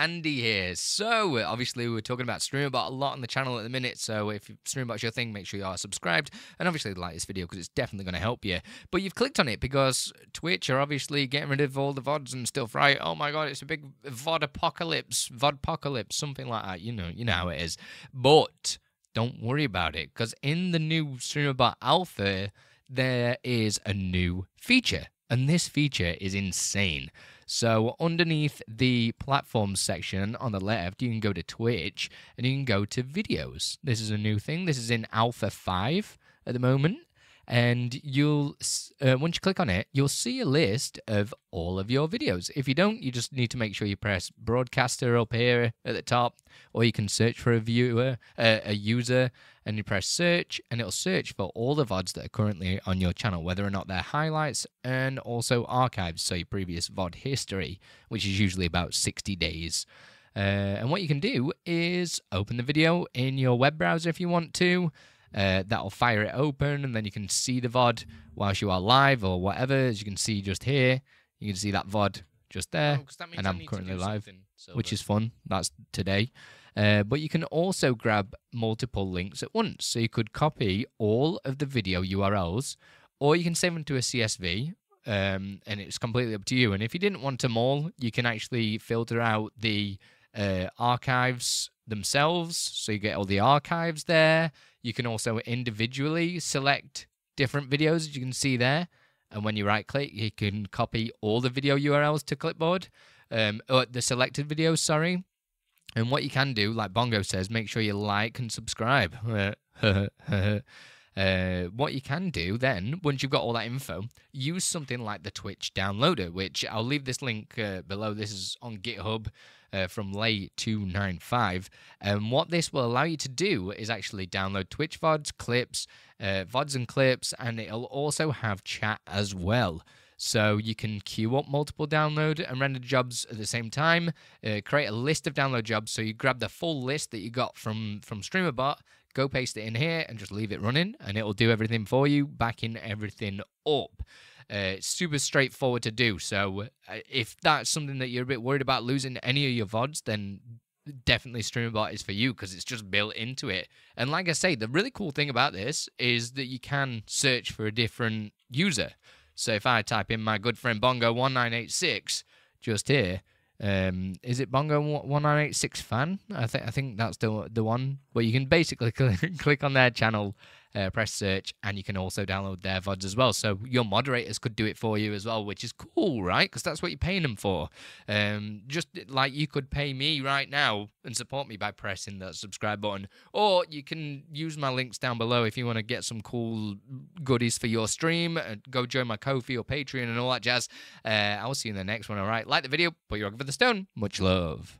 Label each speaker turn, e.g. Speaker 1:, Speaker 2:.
Speaker 1: Andi here. So, uh, obviously, we're talking about StreamerBot a lot on the channel at the minute. So, if StreamerBot's your thing, make sure you are subscribed. And obviously, like this video because it's definitely going to help you. But you've clicked on it because Twitch are obviously getting rid of all the VODs and stuff, right? Oh my God, it's a big VOD apocalypse, VOD apocalypse, something like that. You know, you know how it is. But don't worry about it because in the new StreamerBot Alpha, there is a new feature. And this feature is insane. So underneath the platforms section on the left, you can go to Twitch and you can go to videos. This is a new thing. This is in Alpha 5 at the moment and you'll uh, once you click on it you'll see a list of all of your videos. If you don't you just need to make sure you press broadcaster up here at the top or you can search for a viewer uh, a user and you press search and it'll search for all the vods that are currently on your channel whether or not they're highlights and also archives so your previous vod history which is usually about 60 days. Uh, and what you can do is open the video in your web browser if you want to uh, that'll fire it open, and then you can see the VOD whilst you are live or whatever. As you can see just here, you can see that VOD just there, oh, and I'm currently live, which is fun. That's today. Uh, but you can also grab multiple links at once. So you could copy all of the video URLs, or you can save them to a CSV, um, and it's completely up to you. And if you didn't want them all, you can actually filter out the uh, archives themselves. So you get all the archives there. You can also individually select different videos, as you can see there. And when you right click, you can copy all the video URLs to clipboard, um, or the selected videos, sorry. And what you can do, like Bongo says, make sure you like and subscribe. Uh, what you can do then, once you've got all that info, use something like the Twitch downloader, which I'll leave this link uh, below. This is on GitHub uh, from Lay295. And what this will allow you to do is actually download Twitch VODs, clips, uh, VODs and clips, and it'll also have chat as well. So you can queue up multiple download and render jobs at the same time. Uh, create a list of download jobs. So you grab the full list that you got from from StreamerBot, go paste it in here, and just leave it running, and it'll do everything for you, backing everything up. Uh, it's super straightforward to do. So uh, if that's something that you're a bit worried about losing any of your VODs, then definitely StreamerBot is for you because it's just built into it. And like I say, the really cool thing about this is that you can search for a different user. So if I type in my good friend Bongo1986 just here, um, is it Bongo one nine eight six fan? I think I think that's the the one. where you can basically click, click on their channel uh, press search, and you can also download their VODs as well. So your moderators could do it for you as well, which is cool, right? Because that's what you're paying them for. Um, just like you could pay me right now and support me by pressing that subscribe button, or you can use my links down below if you want to get some cool goodies for your stream. And go join my Ko-fi or Patreon and all that jazz. Uh, I will see you in the next one. All right, like the video, put your rock for the stone. Much love.